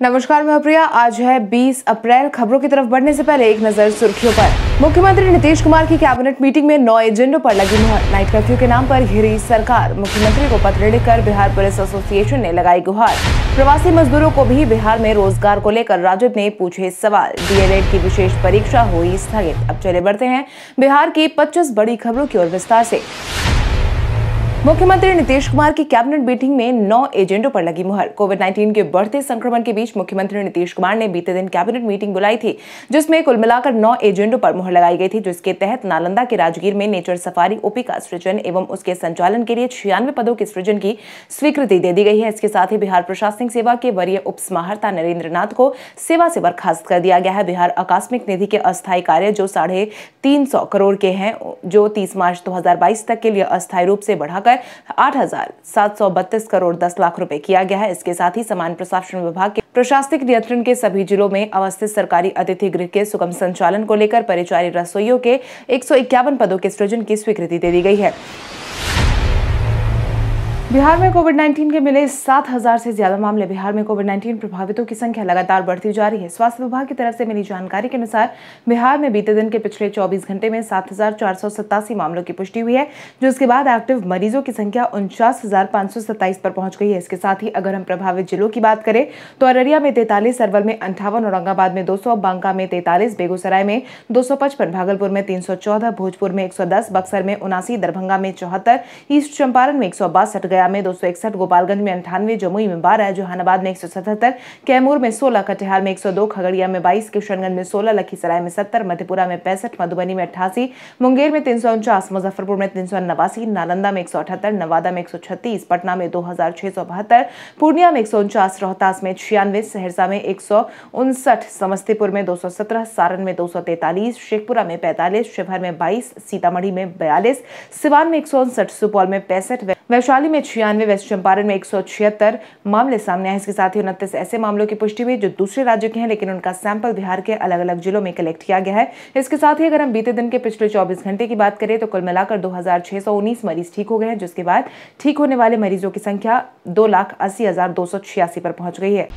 नमस्कार, मैं प्रिया। आज है 20 अप्रैल। खबरों की तरफ़ बढ़ने से पहले एक नज़र सुर्खियों पर। मुख्यमंत्री नीतीश कुमार की कैबिनेट मीटिंग में नौ एजेंडों पर लगी मुहर। नाइट कर्फ्यू के नाम पर घिरी सरकार। मुख्यमंत्री को पत्र लिखकर बिहार पुलिस एसोसिएशन ने लगाई गुहार। प्रवासी मजदूरों को भी बिहार में रोज़गार को लेकर राजद ने पूछे सवाल। डीएलएड की विशेष परीक्षा हुई स्थगित। अब चले बढ़ते हैं बिहार की पच्चीस बड़ी खबरों की ओर विस्तार से। मुख्यमंत्री नीतीश कुमार की कैबिनेट मीटिंग में नौ एजेंडों पर लगी मुहर। कोविड 19 के बढ़ते संक्रमण के बीच मुख्यमंत्री नीतीश कुमार ने बीते दिन कैबिनेट मीटिंग बुलाई थी, जिसमें कुल मिलाकर नौ एजेंडों पर मुहर लगाई गई थी, जिसके तहत नालंदा के राजगीर में नेचर सफारी, ओपी का सृजन एवं उसके संचालन के लिए छियानवे पदों के सृजन की स्वीकृति दे दी गई है। इसके साथ ही बिहार प्रशासनिक सेवा के वरीय उप समाहर्ता नरेंद्र नाथ को सेवा से बर्खास्त कर दिया गया है। बिहार आकस्मिक निधि के अस्थायी कार्य जो साढ़े करोड़ के हैं, जो तीस मार्च दो हज़ार बाईस तक के लिए अस्थायी रूप से बढ़ाकर बढ़ाकर आठ हज़ार सात सौ बत्तीस करोड़ दस लाख रुपए किया गया है। इसके साथ ही समान प्रशासन विभाग के प्रशासनिक नियंत्रण के सभी जिलों में अवस्थित सरकारी अतिथि गृह के सुगम संचालन को लेकर परिचारी रसोइयों के एक सौ इक्यावन पदों के सृजन की स्वीकृति दे दी गई है। बिहार में कोविड 19 के मिले 7000 से ज़्यादा मामले। बिहार में कोविड 19 प्रभावितों की संख्या लगातार बढ़ती जा रही है। स्वास्थ्य विभाग की तरफ़ से मिली जानकारी के अनुसार, बिहार में बीते दिन के पिछले 24 घंटे में सात हज़ार चार सौ सतासी मामलों की पुष्टि हुई है जिसके बाद एक्टिव मरीजों की संख्या उनचास पर पहुँच गई है। इसके साथ ही अगर हम प्रभावित जिलों की बात करें तो अररिया में तैतालीस अरवल में अंठावन, औरंगाबाद में दो सौ, बांका में तैतालीस, बेगूसराय में दो सौ पचपन, भागलपुर में तीन सौ चौदह, भोजपुर में एक सौ दस, बक्सर में उनासी, दरभंगा में चौहत्तर, ईस्ट चंपारण में एक सौ बासठ गया में दो गोपालगंज में अंठानवे, जमुई में बारह, जहानाबाद में एक सौ सतहत्तर, कैमूर में सोलह, कटिहार में एक सौ दो, खगड़िया में बाईस, किशनगंज में सोलह, लखीसराय में सत्तर, मधेपुरा में पैंसठ, मधुबनी में अट्ठासी, मुंगेर में तीन सौ उनचास, मुजफ्फरपुर में तीन सौ नवासी, नालंदा में एक सौ अठहत्तर, नवादा में एक सौ छत्तीस, पटना में दो हज़ार छह सौ बहत्तर, पूर्णिया में एक सौ उनचास, रोहतास में छियानवे, सहरसा में एक सौ उनसठ, समस्तीपुर में दो सौ सत्रह, सारण में दो शेखपुरा में पैंतालीस, शिवहर में बाईस, सीतामढ़ी में बयालीस, सिवान में एक सुपौल में पैंसठ, वैशाली में छियानवे वेस्ट चंपारण में एक मामले सामने आए इसके साथ ही उनतीस ऐसे मामलों की पुष्टि हुई जो दूसरे राज्य के हैं, लेकिन उनका सैंपल बिहार के अलग अलग जिलों में कलेक्ट किया गया है। इसके साथ ही अगर हम बीते दिन के पिछले चौबीस घंटे की बात करें तो कुल मिलाकर दो हज़ार छह सौ उन्नीस मरीज़ ठीक हो गए हैं, जिसके बाद ठीक होने वाले मरीजों की संख्या दो पर पहुँच गई है।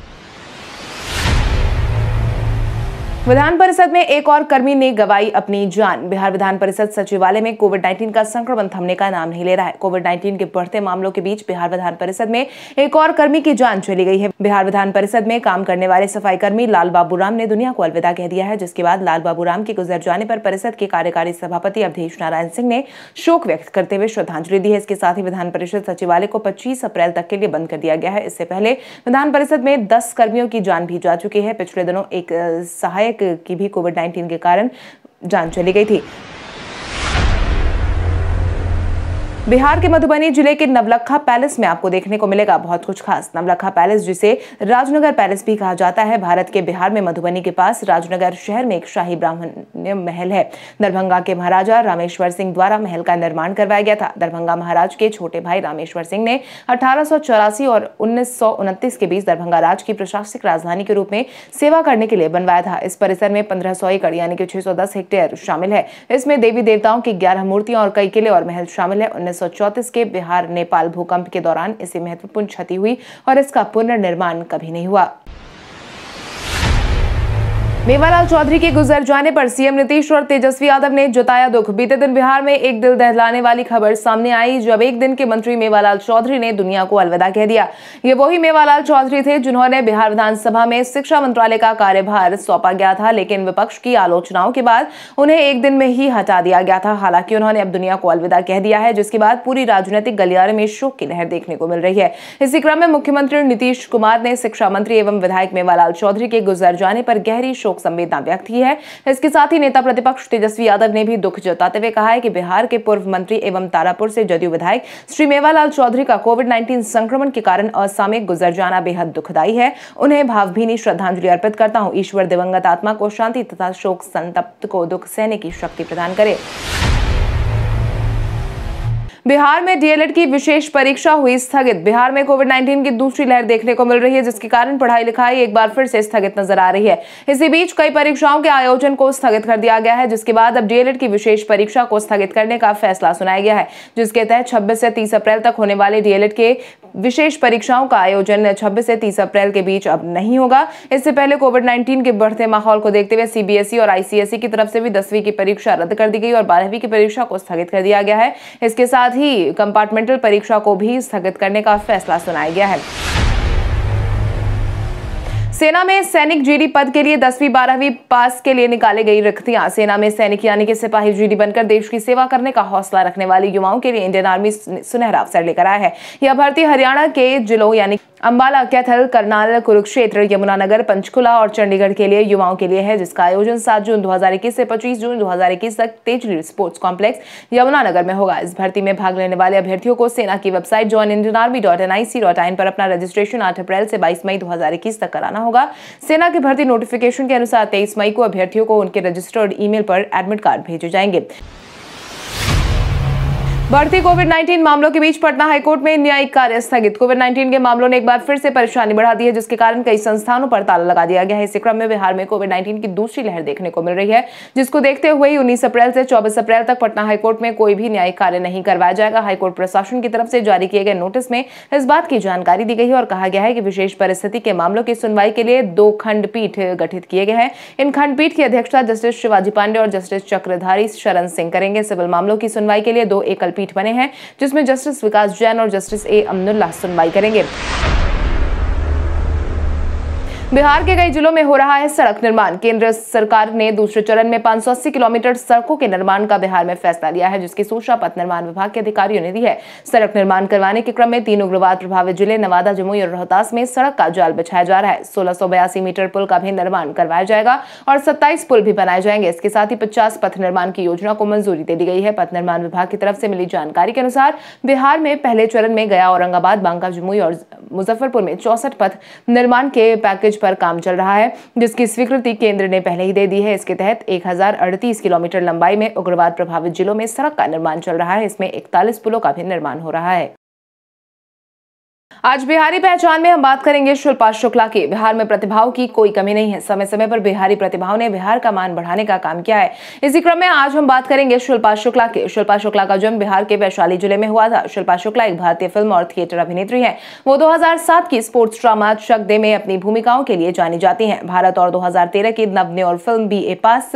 विधान परिषद में एक और कर्मी ने गवाई अपनी जान। बिहार विधान परिषद सचिवालय में कोविड 19 का संक्रमण थमने का नाम नहीं ले रहा है। कोविड 19 के बढ़ते मामलों के बीच बिहार विधान परिषद में एक और कर्मी की जान चली गई है। बिहार विधान परिषद में काम करने वाले सफ़ाई कर्मी लाल बाबू राम ने दुनिया को अलविदा कह दिया है। जिसके बाद लाल बाबू राम के गुजर जाने पर परिषद के कार्यकारी सभापति अवधेश नारायण सिंह ने शोक व्यक्त करते हुए श्रद्धांजलि दी है। इसके साथ ही विधान परिषद सचिवालय को पच्चीस अप्रैल तक के लिए बंद कर दिया गया है। इससे पहले विधान परिषद में दस कर्मियों की जान भी जा चुकी है। पिछले दिनों एक सहायक की भी कोविड 19 के कारण जान चली गई थी। बिहार के मधुबनी ज़िले के नवलखा पैलेस में आपको देखने को मिलेगा बहुत कुछ खास। नवलखा पैलेस, जिसे राजनगर पैलेस भी कहा जाता है, भारत के बिहार में मधुबनी के पास राजनगर शहर में एक शाही ब्राह्मण्य महल है। दरभंगा के महाराजा रामेश्वर सिंह द्वारा महल का निर्माण करवाया गया था। दरभंगा महाराज के छोटे भाई रामेश्वर सिंह ने अठारह सौ चौरासी और उन्नीस सौ उनतीस के बीच दरभंगा राज की प्रशासनिक राजधानी के रूप में सेवा करने के लिए बनवाया था। इस परिसर में पंद्रह एकड़, यानी कि छह सौ दस हेक्टेयर शामिल है। इसमें देवी देवताओं की ग्यारह मूर्तियाँ और कई किले और महल शामिल है। उन्नीस के बिहार नेपाल भूकंप के दौरान इसे महत्वपूर्ण क्षति हुई और इसका पुनर्निर्माण कभी नहीं हुआ। मेवालाल चौधरी के गुजर जाने पर सीएम नीतीश और तेजस्वी यादव ने जताया दुख। बीते दिन बिहार में एक दिल दहलाने वाली खबर सामने आई, जब एक दिन के मंत्री मेवालाल चौधरी ने दुनिया को अलविदा कह दिया। ये वही मेवालाल चौधरी थे जिन्होंने बिहार विधानसभा में शिक्षा मंत्रालय का कार्यभार सौंपा गया था, लेकिन विपक्ष की आलोचनाओं के बाद उन्हें एक दिन में ही हटा दिया गया था। हालाँकि उन्होंने अब दुनिया को अलविदा कह दिया है, जिसके बाद पूरी राजनीतिक गलियारे में शोक की लहर देखने को मिल रही है। इसी क्रम में मुख्यमंत्री नीतीश कुमार ने शिक्षा मंत्री एवं विधायक मेवालाल चौधरी के गुजर जाने पर गहरी शोक शोक संवेदना व्यक्त की है। इसके साथ ही नेता प्रतिपक्ष तेजस्वी यादव ने भी दुख जताते हुए कहा है कि बिहार के पूर्व मंत्री एवं तारापुर से जदयू विधायक श्री मेवालाल चौधरी का कोविड नाइन्टीन संक्रमण के कारण असामयिक गुजर जाना बेहद दुखदायी है। उन्हें भावभीनी श्रद्धांजलि अर्पित करता हूँ। ईश्वर दिवंगत आत्मा को शांति तथा शोक संतप्त को दुख सहने की शक्ति प्रदान करे। बिहार में डीएलएड की विशेष परीक्षा हुई स्थगित। बिहार में कोविड 19 की दूसरी लहर देखने को मिल रही है, जिसके कारण पढ़ाई लिखाई एक बार फिर से स्थगित नज़र आ रही है। इसी बीच कई परीक्षाओं के आयोजन को स्थगित कर दिया गया है, जिसके बाद अब डीएलएड की विशेष परीक्षा को स्थगित करने का फैसला सुनाया गया है, जिसके तहत छब्बीस से तीस अप्रैल तक होने वाले डीएलएड के विशेष परीक्षाओं का आयोजन 26 से 30 अप्रैल के बीच अब नहीं होगा। इससे पहले कोविड 19 के बढ़ते माहौल को देखते हुए सीबीएसई और आईसीएसई की तरफ़ से भी दसवीं की परीक्षा रद्द कर दी गई और बारहवीं की परीक्षा को स्थगित कर दिया गया है। इसके साथ ही कंपार्टमेंटल परीक्षा को भी स्थगित करने का फैसला सुनाया गया है। सेना में सैनिक जीडी पद के लिए दसवीं, बारहवीं पास के लिए निकाले गई रिक्तियाँ। सेना में सैनिक यानी कि सिपाही जीडी बनकर देश की सेवा करने का हौसला रखने वाले युवाओं के लिए इंडियन आर्मी सुनहरा अवसर लेकर आया है। यह भर्ती हरियाणा के जिलों यानी अंबाला, कैथल, करनाल, कुरुक्षेत्र, यमुनानगर, पंचकुला और चंडीगढ़ के लिए युवाओं के लिए है, जिसका आयोजन 7 जून 2021 से 25 जून 2021 तक तेजली स्पोर्ट्स कॉम्प्लेक्स यमुनानगर में होगा। इस भर्ती में भाग लेने वाले अभ्यर्थियों को सेना की website join Indian Army dot N I C dot in पर अपना रजिस्ट्रेशन आठ अप्रैल से बाईस मई दो हज़ार इक्कीस तक कराना होगा। सेना की भर्ती नोटिफिकेशन के अनुसार तेईस मई को अभ्यर्थियों को उनके रजिस्टर्ड ईमेल पर एडमिट कार्ड भेजे जाएँगे। बढ़ती कोविड 19 मामलों के बीच पटना हाईकोर्ट में न्यायिक कार्य स्थगित। कोविड 19 के मामलों ने एक बार फिर से परेशानी बढ़ा दी है, जिसके कारण कई संस्थानों पर ताला लगा दिया गया है। इसी क्रम में बिहार में कोविड 19 की दूसरी लहर देखने को मिल रही है, जिसको देखते हुए उन्नीस अप्रैल से चौबीस अप्रैल तक पटना हाईकोर्ट में कोई भी न्यायिक कार्य नहीं करवाया जाएगा। हाईकोर्ट प्रशासन की तरफ़ से जारी किए गए नोटिस में इस बात की जानकारी दी गई है और कहा गया है कि विशेष परिस्थिति के मामलों की सुनवाई के लिए दो खंडपीठ गठित किए गए हैं। इन खंडपीठ की अध्यक्षता जस्टिस शिवाजी पांडे और जस्टिस चक्रधारी शरण सिंह करेंगे। सिविल मामलों की सुनवाई के लिए दो एकल पीठ बने हैं जिसमें जस्टिस विकास जैन और जस्टिस ए अमनुल्ला सुनवाई करेंगे। बिहार के कई जिलों में हो रहा है सड़क निर्माण। केंद्र सरकार ने दूसरे चरण में 580 किलोमीटर सड़कों के निर्माण का बिहार में फैसला लिया है, जिसकी सूचना पथ निर्माण विभाग के अधिकारियों ने दी है। सड़क निर्माण करवाने के क्रम में तीन उग्रवाद प्रभावित ज़िले नवादा, जमुई और रोहतास में सड़क का जाल बिछाया जा रहा है। सोलह मीटर पुल का भी निर्माण करवाया जाएगा और सत्ताईस पुल भी बनाए जाएँगे। इसके साथ ही पचास पथ निर्माण की योजना को मंजूरी दे दी गई है। पथ निर्माण विभाग की तरफ़ से मिली जानकारी के अनुसार बिहार में पहले चरण में गया औरंगाबाद, बांका, जमुई और मुजफ्फरपुर में चौसठ पथ निर्माण के पैकेज पर काम चल रहा है, जिसकी स्वीकृति केंद्र ने पहले ही दे दी है। इसके तहत एक हज़ार अड़तीस किलोमीटर लंबाई में उग्रवाद प्रभावित जिलों में सड़क का निर्माण चल रहा है। इसमें इकतालीस पुलों का भी निर्माण हो रहा है। आज बिहारी पहचान में हम बात करेंगे शिल्पा शुक्ला की। बिहार में प्रतिभाओं की कोई कमी नहीं है। समय समय पर बिहारी प्रतिभाओं ने बिहार का मान बढ़ाने का काम किया है। इसी क्रम में आज हम बात करेंगे शिल्पा शुक्ला की। शिल्पा शुक्ला का जन्म बिहार के वैशाली ज़िले में हुआ था। शिल्पा शुक्ला एक भारतीय फ़िल्म और थिएटर अभिनेत्री है। वो दो हज़ार सात की स्पोर्ट्स ड्रामा शक दे में अपनी भूमिकाओं के लिए जानी जाती है। भारत और दो हज़ार तेरह की नवने और फ़िल्म बी ए पास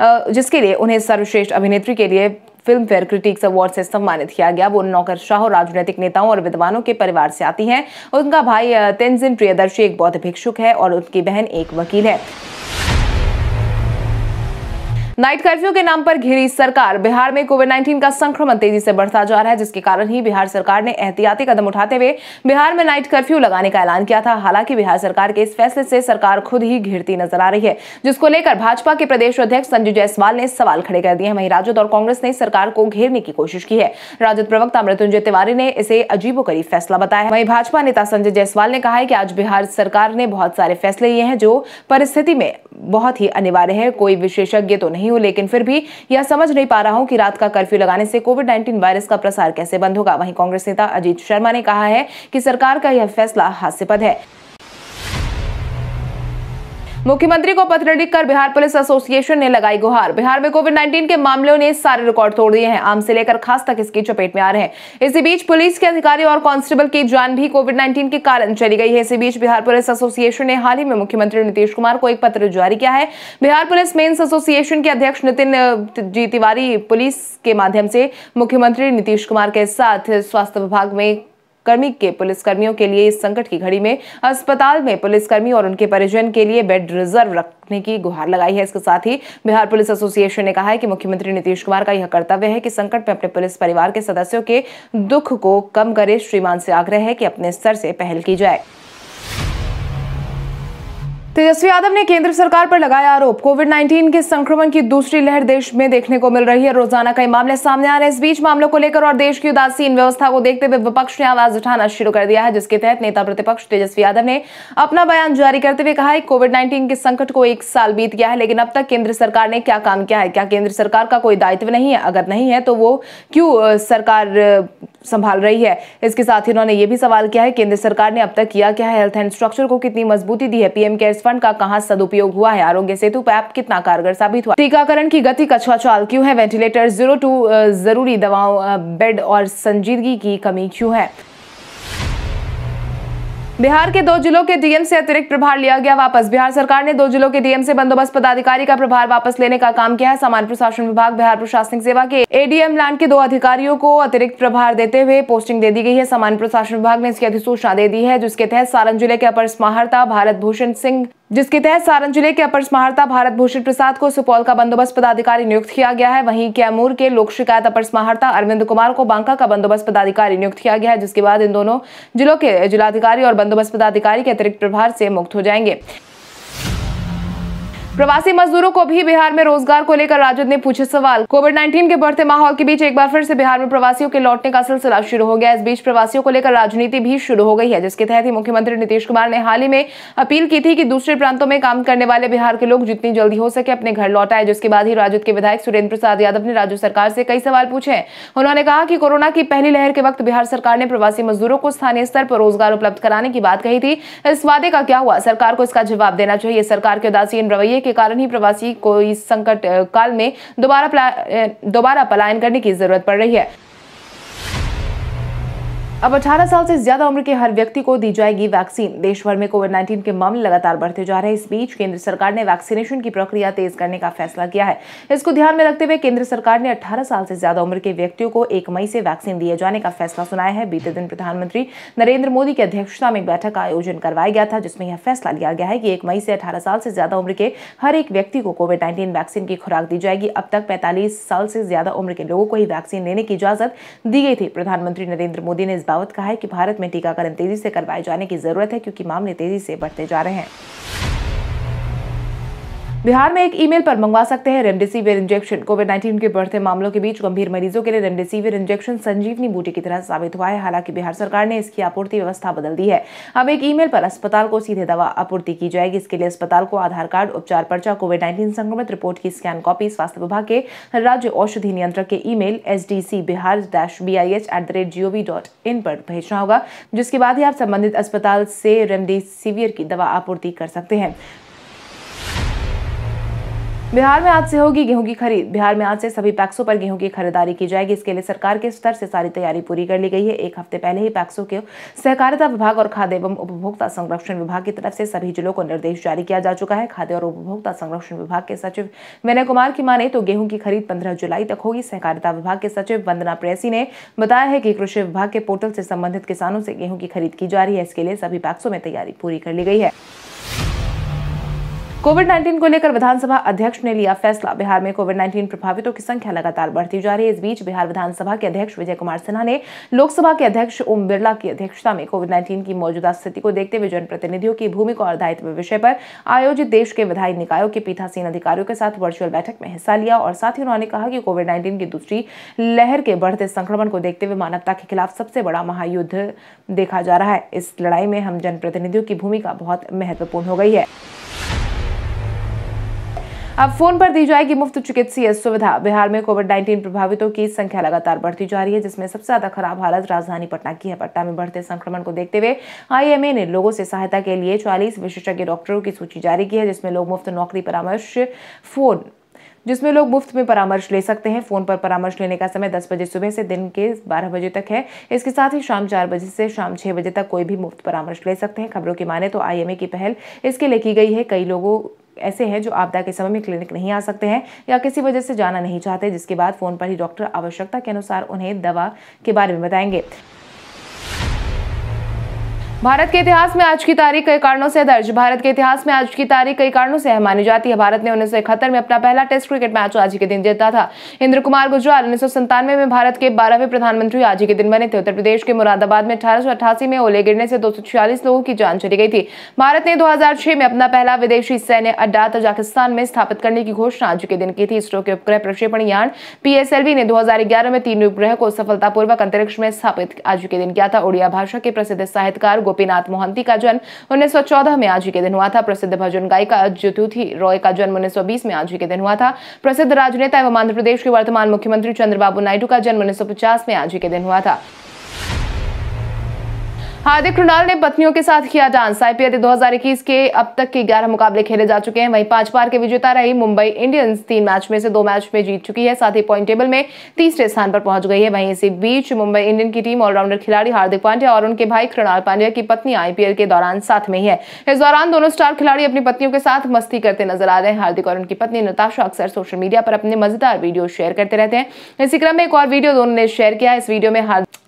जिसके लिए उन्हें सर्वश्रेष्ठ अभिनेत्री के लिए फ़िल्म फेयर क्रिटिक्स अवार्ड से सम्मानित किया गया। वो नौकरशाह और राजनीतिक नेताओं और विद्वानों के परिवार से आती हैं। उनका भाई तेंजिन प्रियदर्शी एक बौद्ध भिक्षुक है और उनकी बहन एक वकील है। नाइट कर्फ्यू के नाम पर घिरी सरकार। बिहार में कोविड 19 का संक्रमण तेज़ी से बढ़ता जा रहा है, जिसके कारण ही बिहार सरकार ने एहतियाती कदम उठाते हुए बिहार में नाइट कर्फ्यू लगाने का ऐलान किया था। हालाँकि बिहार सरकार के इस फैसले से सरकार खुद ही घिरती नज़र आ रही है, जिसको लेकर भाजपा के प्रदेश अध्यक्ष संजय जायसवाल ने सवाल खड़े कर दिए वहीं राजद और कांग्रेस ने सरकार को घेरने की कोशिश की है। राजद प्रवक्ता मृत्युंजय तिवारी ने इसे अजीबोगरीब फैसला बताया। वहीं भाजपा नेता संजय जायसवाल ने कहा है कि आज बिहार सरकार ने बहुत सारे फैसले लिए हैं, जो परिस्थिति में बहुत ही अनिवार्य है। कोई विशेषज्ञ तो नहीं हूँ, लेकिन फिर भी यह समझ नहीं पा रहा हूँ कि रात का कर्फ्यू लगाने से कोविड नाइन्टीन वायरस का प्रसार कैसे बंद होगा। वहीं कांग्रेस नेता अजीत शर्मा ने कहा है कि सरकार का यह फैसला हास्यपद है। मुख्यमंत्री को पत्र लिखकर बिहार पुलिस एसोसिएशन ने लगाई गुहार। बिहार में कोविड 19 के मामलों ने सारे रिकॉर्ड तोड़ दिए हैं। आम से लेकर खास तक इसकी चपेट में आ रहे हैं। इसी बीच पुलिस के अधिकारी और कांस्टेबल की जान भी कोविड 19 के कारण चली गई है। इसी बीच बिहार पुलिस एसोसिएशन ने हाल ही में मुख्यमंत्री नीतीश कुमार को एक पत्र जारी किया है। बिहार पुलिस मेन्स एसोसिएशन के अध्यक्ष नितिन जी तिवारी पुलिस के माध्यम से मुख्यमंत्री नीतीश कुमार के साथ स्वास्थ्य विभाग में कर्मी के पुलिसकर्मियों के लिए इस संकट की घड़ी में अस्पताल में पुलिसकर्मी और उनके परिजन के लिए बेड रिज़र्व रखने की गुहार लगाई है। इसके साथ ही बिहार पुलिस एसोसिएशन ने कहा है कि मुख्यमंत्री नीतीश कुमार का यह कर्तव्य है कि संकट में अपने पुलिस परिवार के सदस्यों के दुख को कम करे। श्रीमान से आग्रह है कि अपने स्तर से पहल की जाए। तेजस्वी यादव ने केंद्र सरकार पर लगाया आरोप। कोविड 19 के संक्रमण की दूसरी लहर देश में देखने को मिल रही है। रोज़ाना कई मामले सामने आ रहे हैं। इस बीच मामलों को लेकर और देश की उदासीन व्यवस्था को देखते हुए विपक्ष ने आवाज़ उठाना शुरू कर दिया है, जिसके तहत नेता प्रतिपक्ष तेजस्वी यादव ने अपना बयान जारी करते हुए कहा कोविड नाइन्टीन के संकट को एक साल बीत गया है, लेकिन अब तक केंद्र सरकार ने क्या काम किया है? क्या केंद्र सरकार का कोई दायित्व नहीं है? अगर नहीं है तो वो क्यों सरकार संभाल रही है? इसके साथ ही उन्होंने ये भी सवाल किया है, केंद्र सरकार ने अब तक किया क्या है? हेल्थ एंड स्ट्रक्चर को कितनी मजबूती दी है? पीएम केयर्स फंड का कहाँ सदुपयोग हुआ है? आरोग्य सेतु ऐप कितना कारगर साबित हुआ? टीकाकरण की गति कछुआ चाल क्यों है? वेंटिलेटर ज़ीरो टू ज़रूरी दवाओं बेड और संजीदगी की कमी क्यों है? बिहार के दो जिलों के डीएम से अतिरिक्त प्रभार लिया गया वापस। बिहार सरकार ने दो जिलों के डीएम से बंदोबस्त पदाधिकारी का प्रभार वापस लेने का काम किया है। सामान्य प्रशासन विभाग, बिहार प्रशासनिक सेवा के एडीएम लैंड के दो अधिकारियों को अतिरिक्त प्रभार देते हुए पोस्टिंग दे दी गई है। सामान्य प्रशासन विभाग ने इसकी अधिसूचना दे दी है, जिसके तहत सारण ज़िले के अपर स्मारता भारत भूषण सिंह जिसके तहत सारण ज़िले के अपर स्मारता भारत भूषण प्रसाद को सुपौल का बंदोबस्त पदाधिकारी नियुक्त किया गया है। वहीं कैमूर के लोक शिकायत अपर स्मारता अरविंद कुमार को बांका का बंदोबस्त पदाधिकारी नियुक्त किया गया है। जिसके बाद इन दोनों जिलों के जिलाधिकारी और बंदोबस्त पदाधिकारी के अतिरिक्त प्रभार से मुक्त हो जाएँगे। प्रवासी मजदूरों को भी बिहार में रोज़गार को लेकर राजद ने पूछे सवाल। कोविड 19 के बढ़ते माहौल के बीच एक बार फिर से बिहार में प्रवासियों के लौटने का सिलसिला शुरू हो गया। इस बीच प्रवासियों को लेकर राजनीति भी शुरू हो गई है, जिसके तहत ही मुख्यमंत्री नीतीश कुमार ने हाल ही में अपील की थी कि दूसरे प्रांतों में काम करने वाले बिहार के लोग जितनी जल्दी हो सके अपने घर लौट आए। जिसके बाद ही राजद के विधायक सुरेंद्र प्रसाद यादव ने राज्य सरकार से कई सवाल पूछे उन्होंने कहा कि कोरोना की पहली लहर के वक्त बिहार सरकार ने प्रवासी मजदूरों को स्थानीय स्तर पर रोज़गार उपलब्ध कराने की बात कही थी। इस वादे का क्या हुआ? सरकार को इसका जवाब देना चाहिए। सरकार के उदासीन रवैये के कारण ही प्रवासी को इस संकट काल में दोबारा दोबारा पलायन करने की ज़रूरत पड़ रही है। अब 18 साल से ज़्यादा उम्र के हर व्यक्ति को दी जाएगी वैक्सीन। देश भर में कोविड 19 के मामले लगातार बढ़ते जा रहे हैं। इस बीच केंद्र सरकार ने वैक्सीनेशन की प्रक्रिया तेज करने का फैसला किया है। इसको ध्यान में रखते हुए केंद्र सरकार ने 18 साल से ज़्यादा उम्र के व्यक्तियों को एक मई से वैक्सीन दिए जाने का फैसला सुनाया है। बीते दिन प्रधानमंत्री नरेंद्र मोदी की अध्यक्षता में बैठक का आयोजन करवाया गया था, जिसमें यह फैसला लिया गया है कि एक मई से अठारह साल से ज़्यादा उम्र के हर एक व्यक्ति को कोविड नाइन्टीन वैक्सीन की खुराक दी जाएगी। अब तक पैंतालीस साल से ज़्यादा उम्र के लोगों को ही वैक्सीन लेने की इजाज़त दी गई थी। प्रधानमंत्री नरेंद्र मोदी ने बाबत कहा है कि भारत में टीकाकरण तेज़ी से करवाए जाने की ज़रूरत है, क्योंकि मामले तेज़ी से बढ़ते जा रहे हैं। बिहार में एक ईमेल पर मंगवा सकते हैं रेमडेसिविर इंजेक्शन। कोविड 19 के बढ़ते मामलों के बीच गंभीर मरीजों के लिए रेमडेसिविर इंजेक्शन संजीवनी बूटी की तरह साबित हुआ है। हालाँकि बिहार सरकार ने इसकी आपूर्ति व्यवस्था बदल दी है। अब एक ईमेल पर अस्पताल को सीधे दवा आपूर्ति की जाएगी। इसके लिए अस्पताल को आधार कार्ड, उपचार पर्चा कोविड नाइन्टीन संक्रमित रिपोर्ट की स्कैन कॉपी, स्वास्थ्य विभाग के राज्य औषधि नियंत्रक के email S D C Bihar dash B I H at the rate GOV dot in पर भेजना होगा, जिसके बाद ही आप संबंधित अस्पताल से रेमडेसिविर की दवा आपूर्ति कर सकते हैं। बिहार में आज से होगी गेहूँ की खरीद। बिहार में आज से सभी पैक्सों पर गेहूँ की खरीदारी की जाएगी। इसके लिए सरकार के स्तर से सारी तैयारी पूरी कर ली गई है। एक हफ़्ते पहले ही पैक्सों के सहकारिता विभाग और खाद्य एवं उपभोक्ता संरक्षण विभाग की तरफ़ से सभी जिलों को निर्देश जारी किया जा चुका है। खाद्य और उपभोक्ता संरक्षण विभाग के सचिव विनय कुमार की माने तो गेहूँ की खरीद पंद्रह जुलाई तक होगी। सहकारिता विभाग के सचिव वंदना प्रेसी ने बताया है कि कृषि विभाग के पोर्टल से संबंधित किसानों से गेहूँ की खरीद की जा रही है। इसके लिए सभी पैक्सों में तैयारी पूरी कर ली गई है। कोविड 19 को लेकर विधानसभा अध्यक्ष ने लिया फैसला। बिहार में कोविड 19 प्रभावितों की संख्या लगातार बढ़ती जा रही है। इस बीच बिहार विधानसभा के अध्यक्ष विजय कुमार सिन्हा ने लोकसभा के अध्यक्ष ओम बिरला की अध्यक्षता में कोविड 19 की मौजूदा स्थिति को देखते हुए जनप्रतिनिधियों की भूमिका और दायित्व विषय पर आयोजित देश के विधायी निकायों के पीठासीन अधिकारियों के साथ वर्चुअल बैठक में हिस्सा लिया और साथ ही उन्होंने कहा कि कोविड नाइन्टीन की दूसरी लहर के बढ़ते संक्रमण को देखते हुए मानवता के खिलाफ सबसे बड़ा महायुद्ध देखा जा रहा है। इस लड़ाई में हम जनप्रतिनिधियों की भूमिका बहुत महत्वपूर्ण हो गई है। अब फ़ोन पर दी जाएगी मुफ़्त चिकित्सीय सुविधा। बिहार में कोविड 19 प्रभावितों की संख्या लगातार बढ़ती जा रही है, जिसमें सबसे ज़्यादा खराब हालत राजधानी पटना की है। पटना में बढ़ते संक्रमण को देखते हुए आईएमए ने लोगों से सहायता के लिए चालीस विशेषज्ञ डॉक्टरों की सूची जारी की है, जिसमें लोग मुफ़्त नौकरी परामर्श फ़ोन, जिसमें लोग मुफ़्त में परामर्श ले सकते हैं। फ़ोन पर परामर्श लेने का समय 10 बजे सुबह से दिन के 12 बजे तक है। इसके साथ ही शाम चार बजे से शाम छह बजे तक कोई भी मुफ़्त परामर्श ले सकते हैं। खबरों की माने तो आईएमए की पहल इसके लिए की गई है। कई लोगों ऐसे हैं जो आपदा के समय में क्लिनिक नहीं आ सकते हैं या किसी वजह से जाना नहीं चाहते, जिसके बाद फ़ोन पर ही डॉक्टर आवश्यकता के अनुसार उन्हें दवा के बारे में बताएँगे। भारत के इतिहास में आज की तारीख कई कारणों से दर्ज। भारत के इतिहास में आज की तारीख कई कारणों से मानी जाती है। भारत ने उन्नीस सौ इकहत्तर में अपना पहला टेस्ट क्रिकेट मैच आज के दिन जीता था। इंद्र कुमार गुजराल उन्नीस में भारत के बारहवें प्रधानमंत्री आज के दिन बने थे। उत्तर प्रदेश के मुरादाबाद में अठारह सौ अठासी में ओले गिरने से दो सौ छियालीस लोगों की जान चली गई थी। भारत ने दो हज़ार छह में अपना पहला विदेशी सैन्य अड्डा तजाकिस्तान में स्थापित करने की घोषणा आज के दिन की थी। इसरो के उपग्रह प्रक्षेपण यान पीएसएलवी ने दो हज़ार ग्यारह में तीन उपग्रह को सफलतापूर्वक अंतरिक्ष में स्थापित आज के दिन किया था। उड़िया भाषा के प्रसिद्ध साहित्यकार गोपीनाथ मोहंती का जन्म 1914 में आज ही के दिन हुआ था। प्रसिद्ध भजन गायिका ज्योति रॉय का जन्म 1920 में आज ही के दिन हुआ था। प्रसिद्ध राजनेता एवं आंध्र प्रदेश के वर्तमान मुख्यमंत्री चंद्रबाबू नायडू का जन्म उन्नीस सौ पचास में आज ही के दिन हुआ था। हार्दिक कृणाल ने पत्नियों के साथ किया डांस। आईपीएल 2021 के अब तक के 11 मुकाबले खेले जा चुके हैं। वहीं पाँच बार के विजेता रही मुंबई इंडियंस। तीन मैच में से दो मैच में जीत चुकी है। साथ ही पॉइंट टेबल में तीसरे स्थान पर पहुँच गई है। वहीं इसी बीच मुंबई इंडियन की टीम ऑलराउंडर खिलाड़ी हार्दिक पांड्या और उनके भाई कृणाल पांड्या की पत्नी आईपीएल के दौरान साथ में ही है। इस दौरान दोनों स्टार खिलाड़ी अपनी पत्नियों के साथ मस्ती करते नज़र आ रहे हैं। हार्दिक और उनकी पत्नी नताशा अक्सर सोशल मीडिया पर अपने मज़ेदार वीडियो शेयर करते रहते हैं। इसी क्रम में एक और वीडियो दोनों ने शेयर किया इस वीडियो में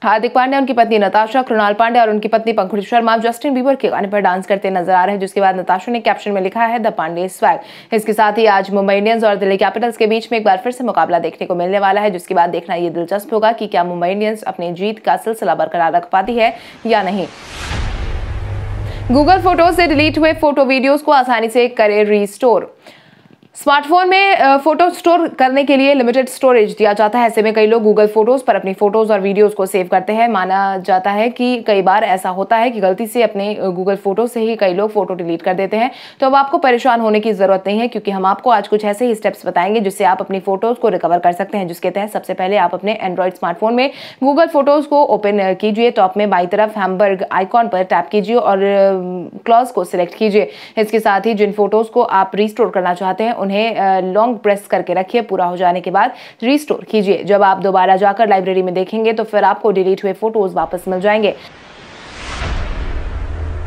हार्दिक पांड्या, उनकी पत्नी नताशा, कृणाल पांड्या और उनकी पत्नी पंखुड़ी शर्मा जस्टिन बीबर के गाने पर डांस करते नज़र आ रहे हैं, जिसके बाद नताशा ने कैप्शन में लिखा है, द पांडे स्वैग इसके साथ ही आज मुंबई इंडियंस और दिल्ली कैपिटल्स के बीच में एक बार फिर से मुकाबला देखने को मिलने वाला है, जिसके बाद देखना यह दिलचस्प होगा कि क्या मुंबई इंडियंस अपनी जीत का सिलसिला बरकरार रख पाती है या नहीं। गूगल फ़ोटो से डिलीट हुए फ़ोटो वीडियोस को आसानी से करे रीस्टोर। स्मार्टफ़ोन में फ़ोटो स्टोर करने के लिए लिमिटेड स्टोरेज दिया जाता है। ऐसे में कई लोग गूगल फ़ोटोज़ पर अपनी फ़ोटोज़ और वीडियोस को सेव करते हैं। माना जाता है कि कई बार ऐसा होता है कि गलती से अपने गूगल फ़ोटो से ही कई लोग फ़ोटो डिलीट कर देते हैं। तो अब आपको परेशान होने की ज़रूरत नहीं है, क्योंकि हम आपको आज कुछ ऐसे ही स्टेप्स बताएँगे, जिससे आप अपनी फ़ोटोज़ को रिकवर कर सकते हैं, जिसके तहत सबसे पहले आप अपने एंड्रॉइड स्मार्टफ़ोन में गूगल फ़ोटोज़ को ओपन कीजिए। टॉप में बाई तरफ़ हैमबर्ग आइकॉन पर टैप कीजिए और क्लॉज को सिलेक्ट कीजिए। इसके साथ ही जिन फ़ोटोज़ को आप रिस्टोर करना चाहते हैं उन्हें लॉन्ग प्रेस करके रखिए, पूरा हो जाने के बाद रिस्टोर कीजिए। जब आप दोबारा जाकर लाइब्रेरी में देखेंगे तो फिर आपको डिलीट हुए फ़ोटोज़ वापस मिल जाएँगे।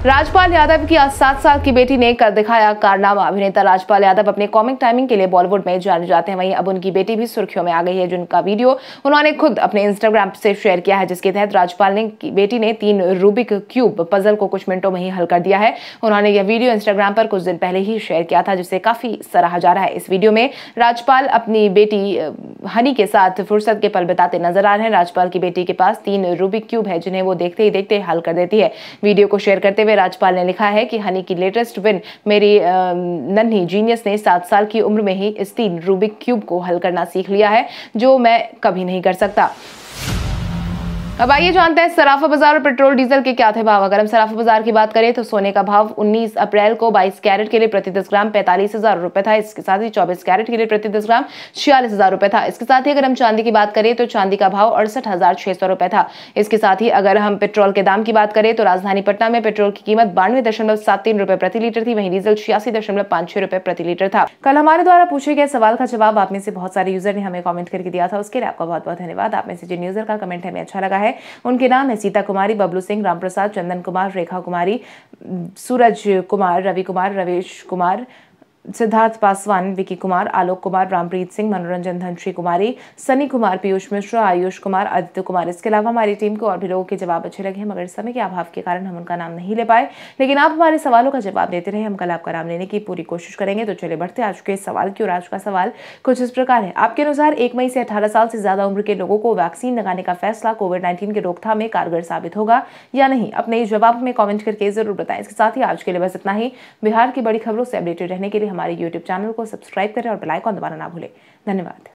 राजपाल यादव की आज सात साल की बेटी ने कर दिखाया कारनामा। अभिनेता राजपाल यादव अपने कॉमिक टाइमिंग के लिए बॉलीवुड में जाने जाते हैं। वहीं अब उनकी बेटी भी सुर्खियों में आ गई है, जिनका वीडियो उन्होंने खुद अपने इंस्टाग्राम से शेयर किया है, जिसके तहत राजपाल ने बेटी ने तीन रूबिक क्यूब पजल को कुछ मिनटों में ही हल कर दिया है। उन्होंने यह वीडियो इंस्टाग्राम पर कुछ दिन पहले ही शेयर किया था जिसे काफ़ी सराहा जा रहा है। इस वीडियो में राजपाल अपनी बेटी हनी के साथ फुर्सत के पल बिताते नज़र आ रहे हैं। राजपाल की बेटी के पास तीन रूबिक क्यूब है, जिन्हें वो देखते ही देखते हल कर देती है। वीडियो को शेयर करते हुए में राजपाल ने लिखा है कि हनी की लेटेस्ट विन मेरी नन्ही जीनियस ने सात साल की उम्र में ही इस तीन रूबिक क्यूब को हल करना सीख लिया है, जो मैं कभी नहीं कर सकता। अब आइए जानते हैं सराफा बाज़ार और पेट्रोल, डीजल के क्या थे भाव। अगर हम सराफा बाज़ार की बात करें तो सोने का भाव 19 अप्रैल को 22 कैरेट के लिए प्रति दस ग्राम पैंतालीस हज़ार रुपए था। इसके साथ ही 24 कैरेट के लिए प्रति दस ग्राम छियालीस हज़ार रुपए था। इसके साथ ही अगर हम चांदी की बात करें तो चांदी का भाव अड़सठ हज़ार छह सौ रुपए था। इसके साथ ही अगर हम पेट्रोल के दाम की बात करें तो राजधानी पटना में पेट्रोल की कीमत बानवे दशमलव सात तीन रुपए प्रति लीटर थी। वहीं डीजल छियासी दशमलव पाँच छह रुपए प्रति लीटर था। कल हमारे द्वारा पूछे गए सवाल का जवाब आप में से बहुत सारे यूज़र ने हमें कॉमेंट करके दिया था। उसके लिए आपका बहुत बहुत धन्यवाद। आप में से जिन यूज़र का कमेंट हमें अच्छा लगा है। उनके नाम है सीता कुमारी, बबलू सिंह, रामप्रसाद, चंदन कुमार, रेखा कुमारी, सूरज कुमार, रवि कुमार, रवेश कुमार सिद्धार्थ पासवान, विकी कुमार, आलोक कुमार, रामप्रीत सिंह, मनोरंजन धनश्री कुमारी, सनी कुमार, पीयूष मिश्रा, आयुष कुमार, आदित्य कुमार। इसके अलावा हमारी टीम को और भी लोगों के जवाब अच्छे लगे हैं, मगर समय के अभाव के कारण हम उनका नाम नहीं ले पाए। लेकिन आप हमारे सवालों का जवाब देते रहे, हम कल आपका नाम लेने की पूरी कोशिश करेंगे। तो चले बढ़ते आज के सवाल की और आज का सवाल कुछ इस प्रकार है। आपके अनुसार एक मई से अठारह साल से ज़्यादा उम्र के लोगों को वैक्सीन लगाने का फैसला कोविड नाइन्टीन के रोकथाम में कारगर साबित होगा या नहीं? अपने जवाब में कॉमेंट करके ज़रूर बताएँ। इसके साथ ही आज के लिए बस इतना ही। बिहार की बड़ी खबरों से अपडेटेड रहने के लिए हमारे यूट्यूब चैनल को सब्सक्राइब करें और बेल आइकॉन दबाना ना भूलें। धन्यवाद।